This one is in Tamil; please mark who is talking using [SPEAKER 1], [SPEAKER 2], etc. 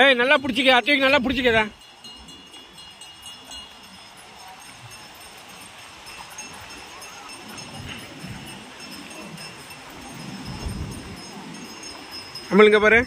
[SPEAKER 1] ஏய் நல்லா பிடிச்சிக்க. அத்தைக்கு நல்லா பிடிச்சிக்கதா நம்மளுங்க பாரு.